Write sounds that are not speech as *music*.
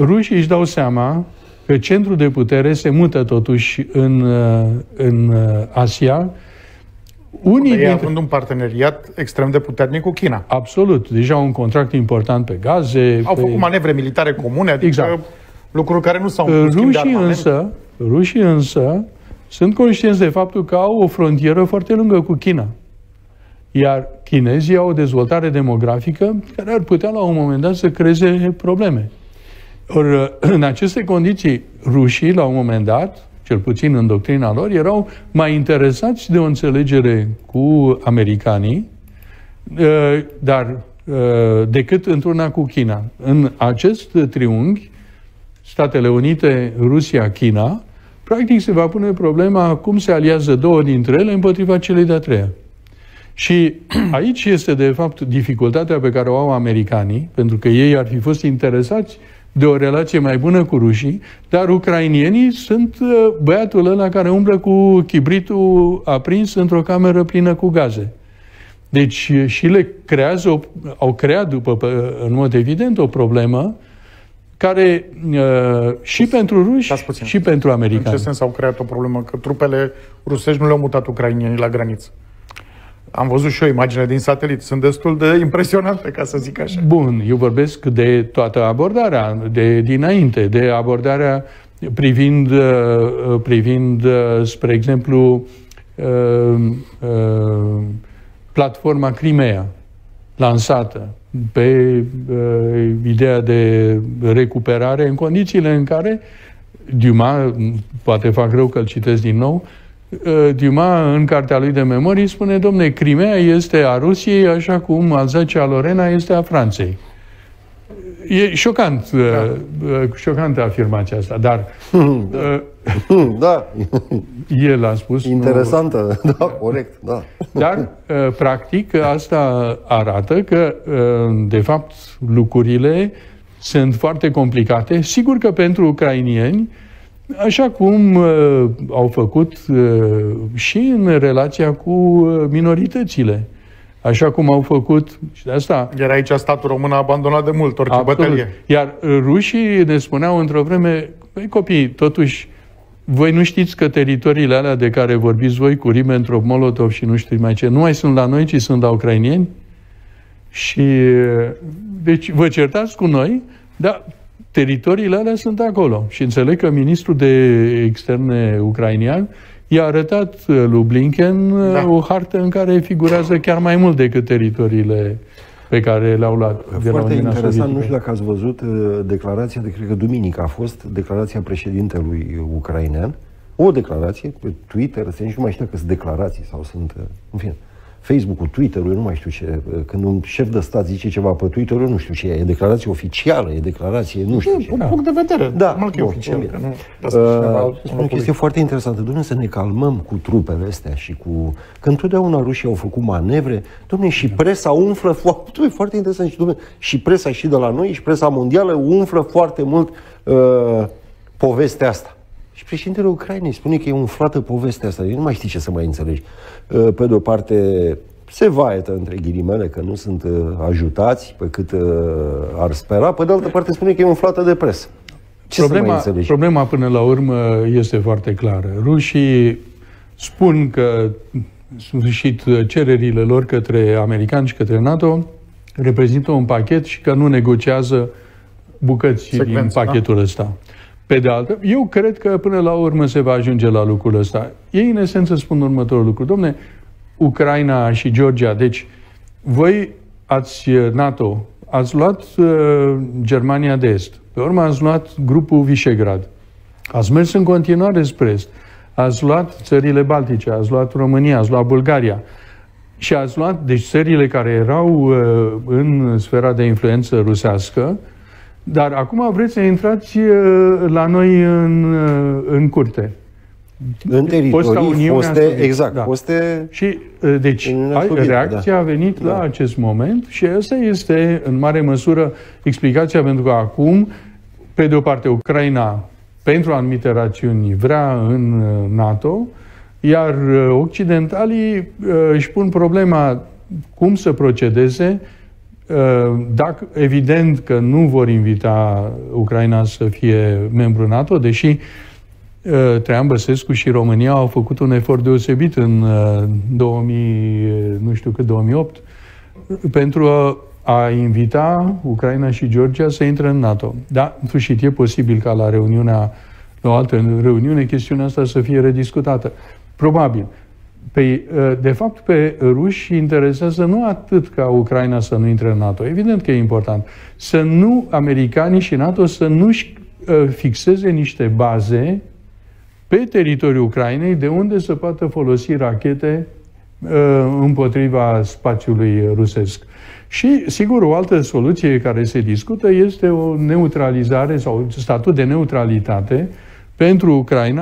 rușii își dau seama că centrul de putere se mută totuși în, uh, în uh, Asia. Unii Ei dintre... având un parteneriat extrem de puternic cu China. Absolut. Deja un contract important pe gaze. Au pe... făcut manevre militare comune, adică exact. lucruri care nu s-au Rușii însă, rușii însă sunt conștienți de faptul că au o frontieră foarte lungă cu China. Iar chinezii au o dezvoltare demografică care ar putea la un moment dat să creeze probleme. Or, *clears throat* în aceste condiții, rușii, la un moment dat, cel puțin în doctrina lor, erau mai interesați de o înțelegere cu americanii, uh, dar uh, decât într-una cu China. În acest triunghi, Statele Unite, Rusia, China, practic se va pune problema cum se aliază două dintre ele împotriva celei de-a treia. Și *clears throat* aici este, de fapt, dificultatea pe care o au americanii, pentru că ei ar fi fost interesați de o relație mai bună cu rușii, dar ucrainienii sunt uh, băiatul ăla care umblă cu chibritul aprins într-o cameră plină cu gaze. Deci uh, și le creează, o, au creat, după, în mod evident, o problemă care uh, și pentru ruși și pentru americani. În ce sens au creat o problemă? Că trupele rusești nu le-au mutat ucrainienii la graniță. Am văzut și o imagine din satelit. Sunt destul de impresionante, ca să zic așa. Bun, eu vorbesc de toată abordarea, de dinainte, de abordarea privind, uh, privind uh, spre exemplu, uh, platforma Crimea, lansată pe ideea de recuperare în condițiile în care Duma, poate fac rău că îl citesc din nou, Uh, Duma, în cartea lui de memorii, spune, domne, Crimea este a Rusiei, așa cum Alzacea Lorena este a Franței. E șocant, uh, da. uh, șocantă afirmația asta, dar... *laughs* da. El a spus... Interesantă, nu, da, corect, da. Dar, practic, asta arată că, de fapt, lucrurile sunt foarte complicate. Sigur că pentru ucrainieni, Așa cum uh, au făcut uh, și în relația cu uh, minoritățile. Așa cum au făcut și de asta... Iar aici statul român a abandonat de mult orice absolut. bătălie. Iar rușii ne spuneau într-o vreme, păi copii, totuși, voi nu știți că teritoriile alea de care vorbiți voi cu Ribbentrop, Molotov și nu știu mai ce, nu mai sunt la noi, ci sunt la ucrainieni? Și deci vă certați cu noi, dar teritoriile alea sunt acolo. Și înțeleg că ministrul de externe ucrainian i-a arătat uh, lui Blinken uh, da. o hartă în care figurează chiar mai mult decât teritoriile pe care le-au luat de Foarte la interesant, Sovietică. nu știu dacă ați văzut uh, declarația de, cred că duminică a fost, declarația președintelui ucrainean, o declarație pe Twitter, să nici nu mai știu că sunt declarații sau sunt, în fine, Facebook-ul, Twitter-ul, nu mai știu ce, când un șef de stat zice ceva pe Twitter, eu nu știu ce e, e declarație oficială, e declarație, nu știu e, ce. Un punct de vedere, da, normal că e oficial. Că nu, uh, o chestie foarte interesantă, domnule, să ne calmăm cu trupele astea și cu... Că întotdeauna rușii au făcut manevre, domnule, și presa umflă foarte, *laughs* foarte interesant, și, domnule, și presa și de la noi, și presa mondială umflă foarte mult uh, povestea asta. Și președintele Ucrainei spune că e umflată povestea asta. Eu nu mai știi ce să mai înțelegi. Uh, pe de o parte, se vaietă între ghilimele că nu sunt uh, ajutați pe cât uh, ar spera. Pe de altă parte, spune că e umflată de presă. Ce problema, să mai problema până la urmă este foarte clară. Rușii spun că sfârșit cererile lor către americani și către NATO reprezintă un pachet și că nu negociază bucăți Secvență, din da? pachetul da? ăsta. Pe de altă, eu cred că până la urmă se va ajunge la lucrul ăsta. Ei, în esență, spun următorul lucru. Domne, Ucraina și Georgia, deci voi ați uh, NATO, ați luat uh, Germania de Est, pe urmă ați luat grupul Visegrad, ați mers în continuare spre Est, ați luat țările Baltice, ați luat România, ați luat Bulgaria și ați luat, deci țările care erau uh, în sfera de influență rusească, dar acum vreți să intrați uh, la noi în, uh, în curte. În teritorii foste, exact, da. foste... Și, uh, deci, reacția da. a venit da. la acest moment și asta este, în mare măsură, explicația pentru că acum, pe de o parte, Ucraina, pentru anumite rațiuni, vrea în NATO, iar occidentalii își pun problema cum să procedeze dacă, evident că nu vor invita Ucraina să fie membru NATO, deși Traian Băsescu și România au făcut un efort deosebit în 2000, nu știu cât, 2008, pentru a a invita Ucraina și Georgia să intre în NATO. Da, în sfârșit, e posibil ca la reuniunea, la o altă reuniune, chestiunea asta să fie rediscutată. Probabil. Pe, ă, de fapt, pe ruși interesează nu atât ca Ucraina să nu intre în NATO. Evident că e important. Să nu, americanii și NATO, să nu-și ă, fixeze niște baze pe teritoriul Ucrainei de unde să poată folosi rachete ă, împotriva spațiului rusesc. Și, sigur, o altă soluție care se discută este o neutralizare sau statut de neutralitate pentru Ucraina.